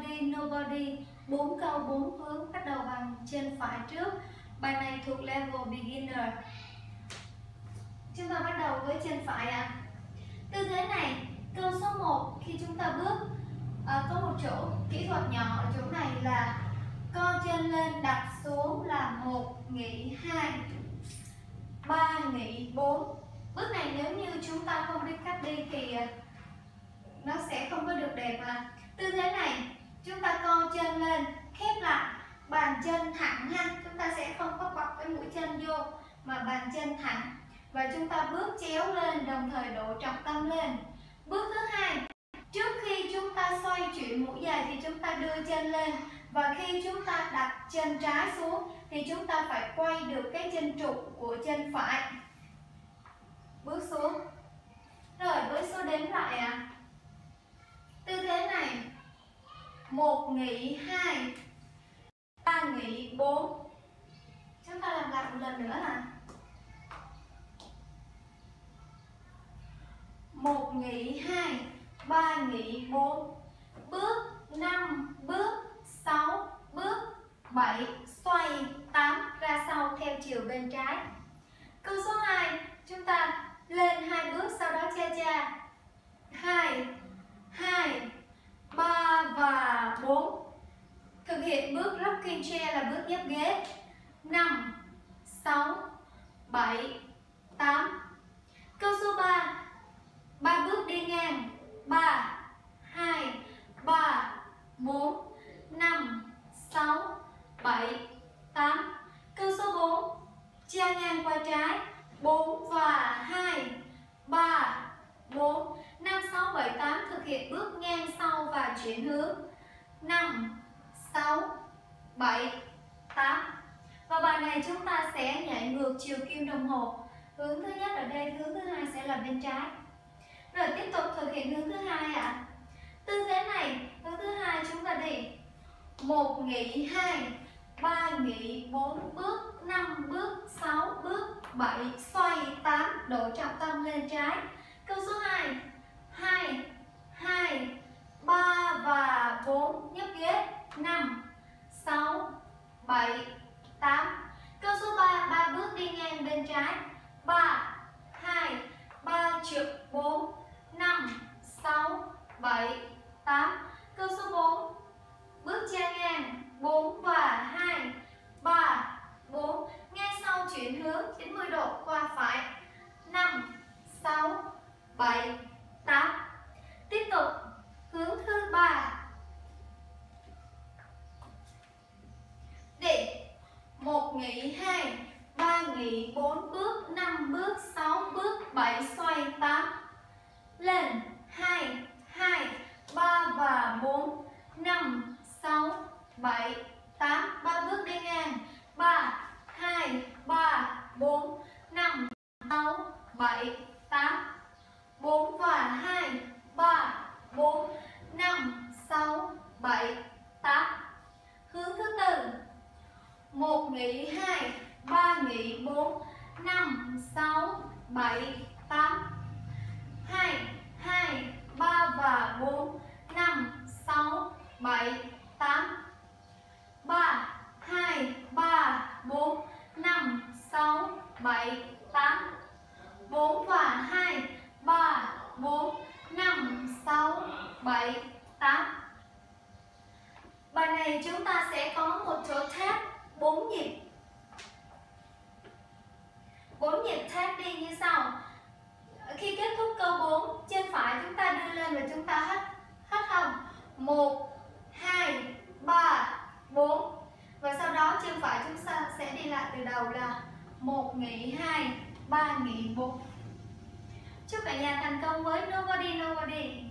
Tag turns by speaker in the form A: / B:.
A: nobody, nobody. Bốn câu bốn hướng bắt đầu bằng chân phải trước. Bài này thuộc level beginner. Chúng ta bắt đầu với chân phải ạ. À. Tư thế này, câu số 1 khi chúng ta bước à, có một chỗ kỹ thuật nhỏ ở chỗ này là co chân lên đặt xuống là một nghỉ hai ba nghỉ bốn bước này nếu như chúng ta không đi cắt đi thì ờ, nó sẽ không có được đẹp mà tư thế này chúng ta co chân lên, khép lại. Bàn chân thẳng ha. Chúng ta sẽ không có bọc cái mũi chân vô, mà bàn chân thẳng. Và chúng ta bước chéo lên, đồng thời đổ trọng tâm lên. Bước thứ hai, trước khi chúng ta xoay chuyển mũi dài thì chúng ta đưa chân lên. Và khi chúng ta đặt chân trái xuống thì chúng ta phải quay được cái chân trục của chân phải. Bước xuống. Rồi, với số đếm lại à tư thế này một nghỉ hai, ba nghỉ bốn. Chúng ta làm lại một lần nữa là một nghỉ hai, ba nghỉ bốn. Bước năm, bước sáu, bước bảy, xoay tám ra sau theo chiều bên trái câu số 2 chúng ta lên hai bước sau đó cha cha hai hai ba và bốn thực hiện bước rocking chair là bước ghép ghế. Năm, sáu, bảy, tám. Câu số 3 ba bước đi ngang. Ba, hai, ba, bốn. Năm, sáu, bảy, tám. Câu số 4 Chia ngang qua trái. 4 và 2 3 4 5 6 7 8 thực hiện bước ngang sau và chuyển hướng. 5 6 7 8 và bài này chúng ta sẽ nhảy ngược chiều kim đồng hồ. Hướng thứ nhất ở đây, hướng thứ hai sẽ là bên trái. Rồi tiếp tục thực hiện hướng thứ hai ạ. À. tư thế này, hướng thứ hai chúng ta đi. Một nghỉ hai, ba nghỉ bốn bước, năm bước, sáu bước 7 xoay 8 đổ trọng tâm lên trái. Câu số 2 2 2 3 và 4 nhấc ghế. 5 6 7 8 câu số 3 3 bước đi ngang bên trái. 3 2 3 trượt 4 5 6 7 8 câu số 4 bước che ngang 4 và 2 3 4 ngay sau chuyển hướng 90 độ qua phải 5 6 7 8 tiếp tục hướng thứ ba để một nghỉ hai, ba nghỉ bốn bước, năm bước, sáu bước, bảy xoay tám. Lên, hai hai, ba và bốn, năm, sáu, bảy, tám. Ba bước đi ngang. Ba, hai, ba, bốn, năm, sáu, bảy, tám. Bốn và hai, ba, bốn, năm, sáu, bảy, tám. Hướng thứ một nghỉ hai, ba nghỉ bốn, năm, sáu, bảy, tám. Hai hai, ba và bốn, năm, sáu, bảy tám ba hai ba bốn năm sáu bảy tám bốn và hai ba bốn năm sáu bảy tám Bài này chúng ta sẽ có một số tháp bốn nhịp bốn nhịp tháp đi như sau khi kết thúc câu 4 chân phải chúng ta đưa lên và chúng ta hất hất hồng 1 2 3 4 và sau đó chân phải chúng ta sẽ đi lại từ đầu là 1 nghỉ hai, ba, nghỉ một. Chúc cả nhà thành công với nobody nobody.